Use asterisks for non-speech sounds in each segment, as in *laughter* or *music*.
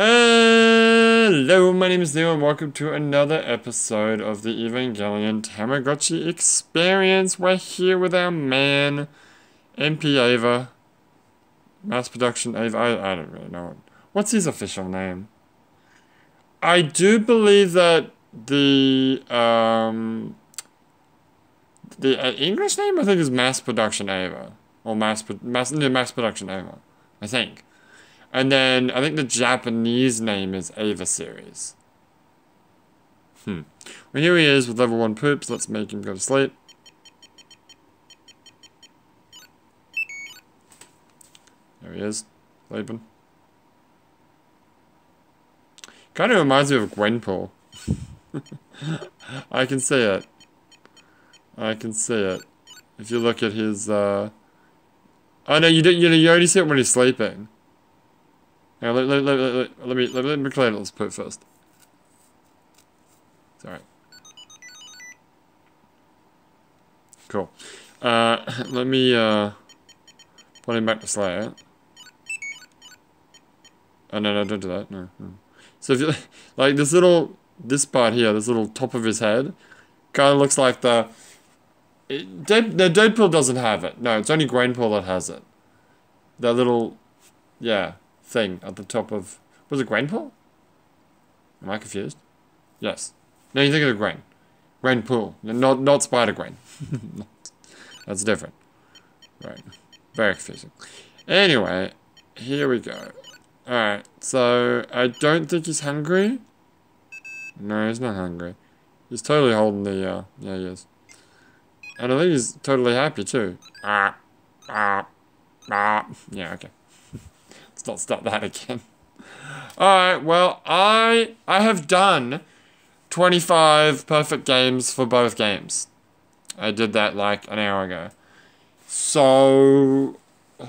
Hello, my name is Leo and welcome to another episode of the Evangelion Tamagotchi Experience. We're here with our man, MP Eva. Mass Production Eva, I, I don't really know. What's his official name? I do believe that the, um, the uh, English name I think is Mass Production Eva. Or Mass, mass, no, mass Production Eva. I think. And then I think the Japanese name is Eva Series. Hmm. Well, here he is with level 1 poops. Let's make him go to sleep. There he is. Sleeping. Kind of reminds me of Gwenpool. *laughs* I can see it. I can see it. If you look at his, uh... Oh, no, you, don't, you, you only see it when he's sleeping. Now, let, let, let, let, let me let, let Let's put first. It's alright. Cool. Uh, *laughs* let me uh, put him back to Slayer. Oh no, no, don't do that. No, no. So if you *laughs* like this little this part here, this little top of his head, kind of looks like the. Dead, the Deadpool doesn't have it. No, it's only Gwenpool that has it. That little, yeah thing at the top of... Was it Gwenpool? Am I confused? Yes. No, you think of the Gwen. Gwenpool. Not, not Spider-Gwen. *laughs* That's different. Right. Very confusing. Anyway, here we go. Alright, so I don't think he's hungry. No, he's not hungry. He's totally holding the, uh, yeah, he is. And I think he's totally happy too. Ah, ah, ah. Yeah, okay. Let's not start that *laughs* again. Alright, well, I I have done 25 perfect games for both games. I did that like an hour ago. So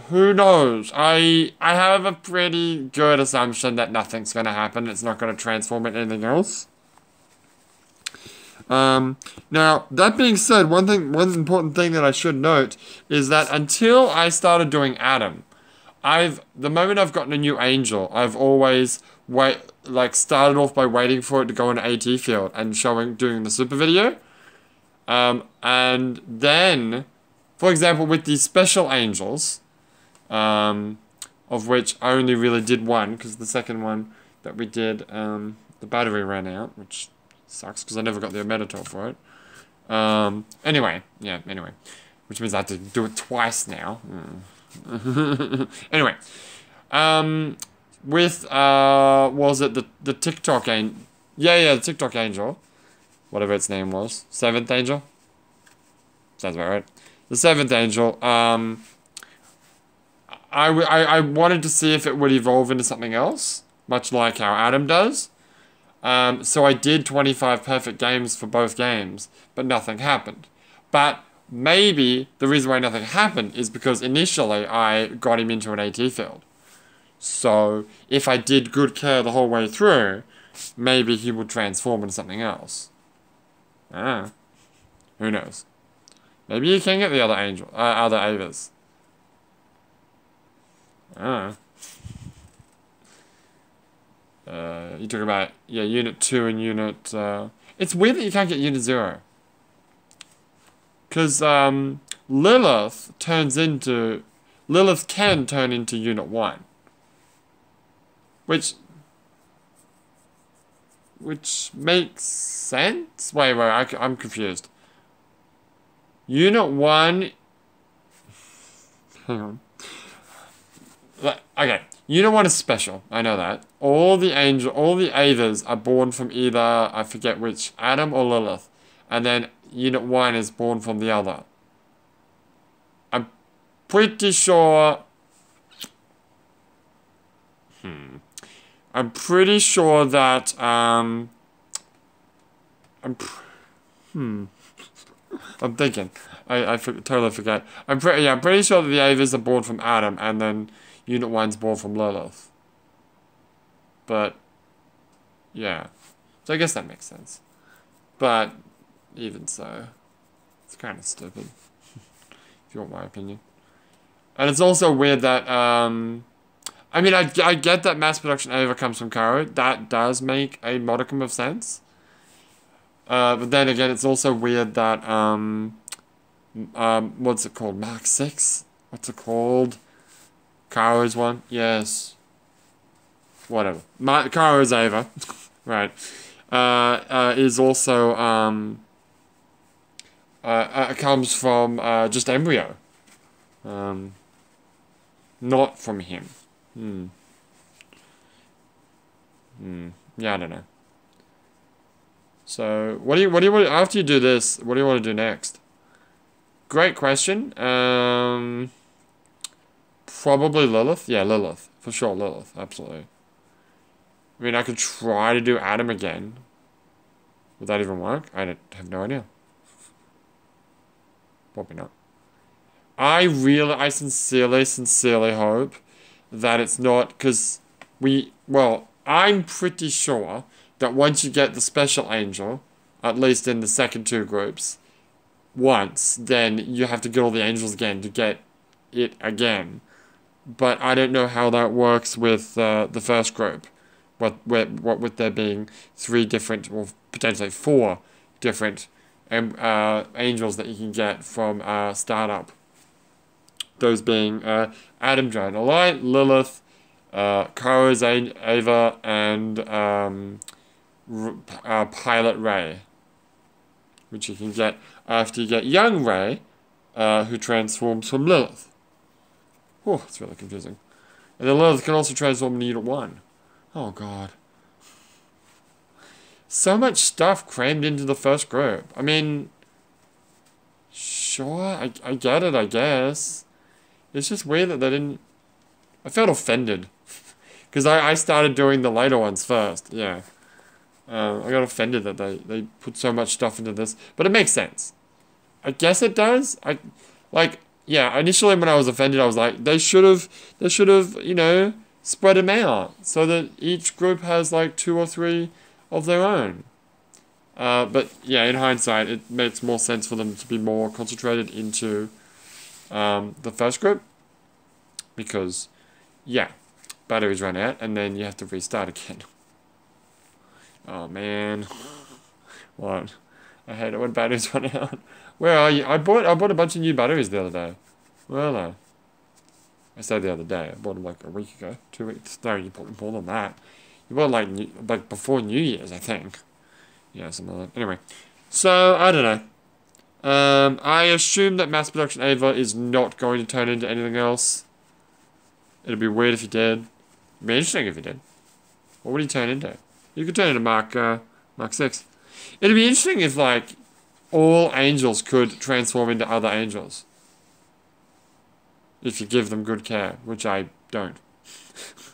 who knows? I I have a pretty good assumption that nothing's gonna happen. It's not gonna transform into anything else. Um, now that being said, one thing, one important thing that I should note is that until I started doing Adam, I've the moment I've gotten a new angel, I've always wait like started off by waiting for it to go in AT field and showing doing the super video. Um, and then, for example, with the special angels, um, of which I only really did one because the second one that we did, um, the battery ran out, which sucks because I never got the Ometator for it. Um, anyway, yeah, anyway, which means I have to do it twice now. Mm. *laughs* anyway, um, with uh, was it the the TikTok angel? Yeah, yeah, the TikTok angel, whatever its name was, seventh angel. Sounds about right. The seventh angel. Um, I, I, I wanted to see if it would evolve into something else, much like how Adam does. Um, so I did 25 perfect games for both games, but nothing happened. But maybe the reason why nothing happened is because initially I got him into an AT field. So if I did good care the whole way through, maybe he would transform into something else. Ah, who knows? Maybe you can get the other angel, uh, other Evas. Ah. Uh, you talk about yeah, unit two and unit. Uh, it's weird that you can't get unit zero. Because um, Lilith turns into... Lilith can turn into Unit 1. Which... Which makes sense? Wait, wait, I, I'm confused. Unit 1... Hang on. Okay, Unit 1 is special. I know that. All the angel, all the Evas are born from either, I forget which, Adam or Lilith. And then Unit 1 is born from the other. I'm pretty sure... Hmm. I'm pretty sure that, um... I'm... hmm. I'm thinking. I, I totally forget. I'm pretty, yeah, I'm pretty sure that the Evas are born from Adam, and then Unit 1's born from Lilith. But, yeah. So I guess that makes sense. But, even so, it's kind of stupid, if you want my opinion. And it's also weird that um, I mean, I, I get that mass production overcomes from Kaworu. That does make a modicum of sense. Uh, but then again, it's also weird that, um, um, what's it called? Mark 6? What's it called? Kaworu's one? Yes. Whatever. My, Kaworu's Eva. right. Uh, uh, is also, um, uh, uh, comes from, uh, just embryo. Um, not from him. Hmm. Hmm. Yeah, I don't know. So, what do you, what do you want, after you do this, what do you want to do next? Great question. Um, probably Lilith. Yeah, Lilith. For sure, Lilith. Absolutely. I mean, I could try to do Adam again. Would that even work? I have no idea. Probably not. I really, I sincerely, sincerely hope that it's not, because we, well, I'm pretty sure that once you get the special angel, at least in the second two groups, once, then you have to get all the angels again to get it again. But I don't know how that works with uh, the first group. What, what, what with there being three different, or potentially four different uh, angels that you can get from uh, startup. Those being uh, Adam Joan Light, Lilith, uh, Kaworu's Eva, and um, uh, Pilot Rei, which you can get after you get young Rei, uh, who transforms from Lilith. Oh, it's really confusing. And then Lilith can also transform into Unit 1. Oh, God. So much stuff crammed into the first group. I mean, sure, I, I get it, I guess. It's just weird that they didn't... I felt offended. *laughs* Because I, I started doing the later ones first, yeah. Uh, I got offended that they, they put so much stuff into this. But it makes sense. I guess it does. I like yeah. Initially, when I was offended, I was like, they should have they should have you know spread them out so that each group has like two or three of their own. Uh, but yeah, in hindsight, it makes more sense for them to be more concentrated into um, the first group because yeah, batteries run out and then you have to restart again. *laughs* Oh man, *laughs* what? I hate it when batteries *laughs* run out. Where are you? I bought I bought a bunch of new batteries the other day. Where are they? I said the other day. I bought them like a week ago, two weeks. No, you bought them more than that. Bought like like before New Year's, I think. Yeah, something like that. Anyway, so I don't know. Um, I assume that mass production Eva is not going to turn into anything else. It'd be weird if he did. It'd be interesting if he did. What would he turn into? You could turn into Mark uh, Mark Six. It'd be interesting if like all angels could transform into other angels. If you give them good care, which I don't. *laughs*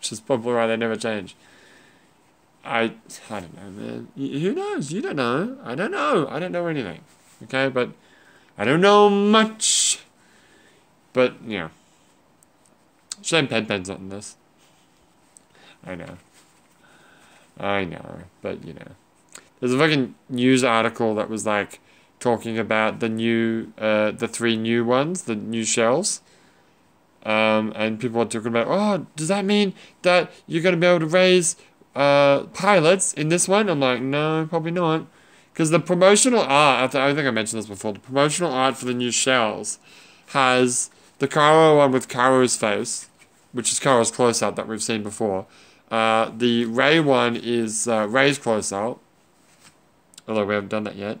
which is probably why they never change. I I don't know, man. Who knows? You don't know. I don't know. I don't know anything. Okay, but I don't know much. But yeah. Shame Pen Pen's not in this. I know. I know, but you know. There's a fucking news article that was like talking about the new, uh, the three new ones, the new shells. Um, and people are talking about, oh, does that mean that you're going to be able to raise uh, pilots in this one? I'm like, no, probably not. Because the promotional art, I think I mentioned this before, the promotional art for the new shells has the Kaworu one with Kaworu's face, which is Kaworu's close-up that we've seen before. Uh, the Rei one is uh, Rei's close-up, although we haven't done that yet.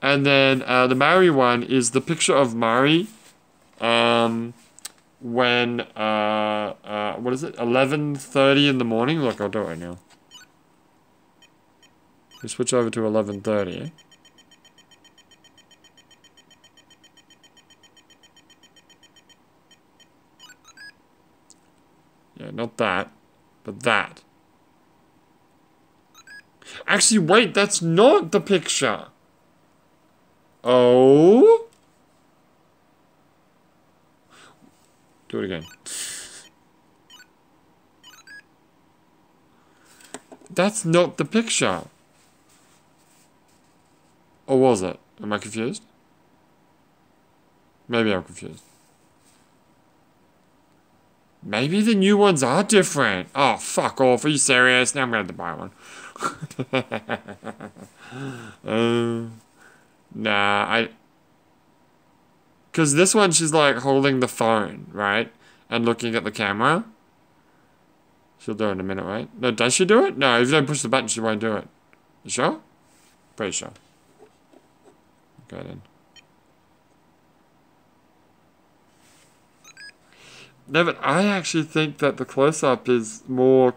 And then uh, the Mari one is the picture of Mari um, when, uh, uh, what is it, 11.30 in the morning? Look, I'll do it right now. We switch over to 11.30. Yeah, not that, but that. Actually, wait, that's not the picture. Oh? Do it again. That's not the picture. Or was it? Am I confused? Maybe I'm confused. Maybe the new ones are different. Oh, fuck off. Are you serious? Now I'm going to have to buy one. uh, *laughs* nah, I... Because this one, she's like holding the phone, right? And looking at the camera. She'll do it in a minute, right? No, does she do it? No, if you don't push the button, she won't do it. You sure? Pretty sure. Okay then. No, but I actually think that the close-up is more...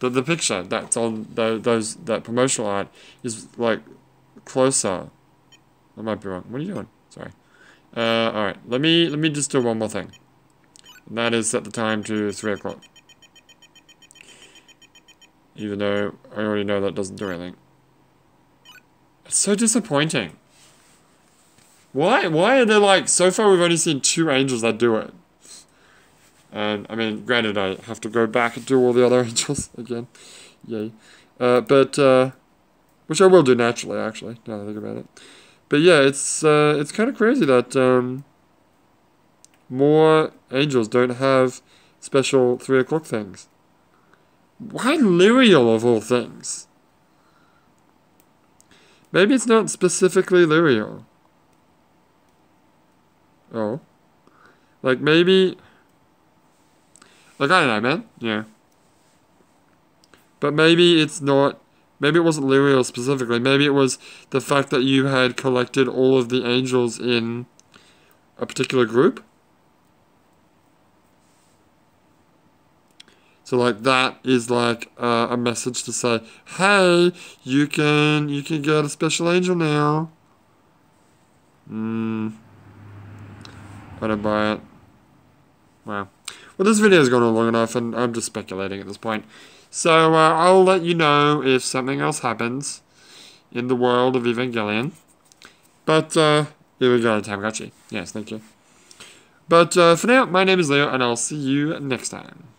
The, the picture that's on the, those that promotional art is like closer. I might be wrong. What are you doing? Sorry. Uh, alright, let me let me just do one more thing. And that is set the time to 3 o'clock. Even though I already know that doesn't do anything. It's so disappointing. Why? Why are there like, so far we've only seen two angels that do it. And, I mean, granted I have to go back and do all the other *laughs* angels again. Yay. Uh, but, uh, which I will do naturally, actually, now that I think about it. But yeah, it's, uh, it's kind of crazy that, um, more angels don't have special 3 o'clock things. Why Leliel of all things? Maybe it's not specifically Leliel. Oh. Like maybe... Like I don't know, man. Yeah. But maybe it's not... Maybe it wasn't Leliel specifically. Maybe it was the fact that you had collected all of the angels in a particular group. So like that is like uh, a message to say, hey, you can you can get a special angel now. Hmm. I don't buy it. Wow. Well, this video has gone on long enough, and I'm just speculating at this point. So uh, I'll let you know if something else happens in the world of Evangelion. But uh, here we go, Tamagotchi. Yes, thank you. But uh, for now, my name is Leo, and I'll see you next time.